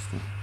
Interesting.